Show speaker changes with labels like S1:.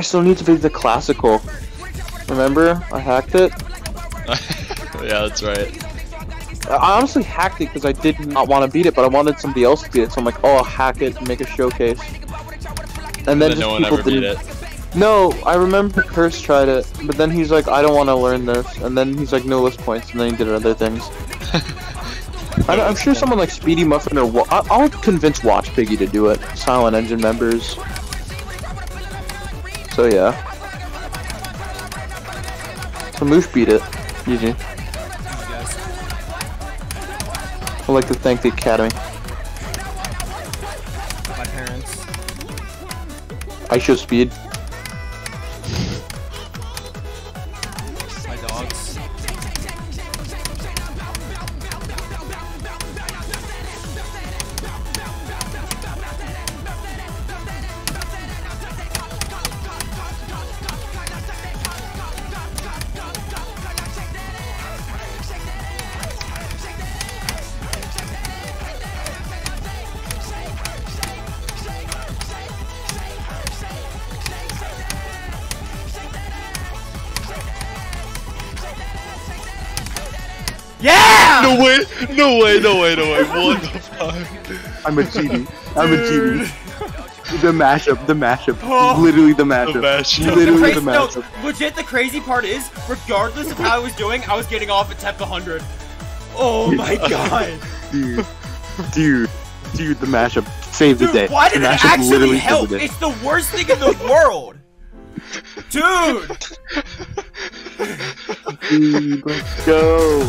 S1: I still need to beat the classical. Remember? I hacked it.
S2: yeah, that's right.
S1: I honestly hacked it because I did not want to beat it, but I wanted somebody else to beat it. So I'm like, oh, I'll hack it and make a showcase. And then,
S2: then
S1: just
S2: no one
S1: people didn't.
S2: it.
S1: No, I remember Curse tried it, but then he's like, I don't want to learn this, and then he's like, no list points, and then he did other things. I, I'm sure someone like Speedy Muffin or Wa- I'll convince Watch Piggy to do it. Silent Engine members. So yeah. So Moosh beat it. Easy.
S3: You guys.
S1: I'd like to thank the Academy.
S3: My parents.
S1: IShowSpeed.
S3: My dogs. Yeah!
S2: No way! No way! No way! No way! What the fuck?
S1: I'm a genie. I'm a genie. The mashup, the mashup.
S3: Oh.
S1: Literally the
S2: The
S1: mashup.
S2: match.
S3: The
S1: Literally
S3: crazy,
S1: the
S3: no, legit, the crazy part is, regardless of how I was doing, I was getting off at Tep 100. Oh my god.
S1: Dude. Dude. Dude, the mashup saved the
S3: Dude,
S1: day.
S3: why did
S1: the
S3: it actually help?
S1: the.
S3: It's the worst thing in the world. Dude!
S1: Dude, let's go.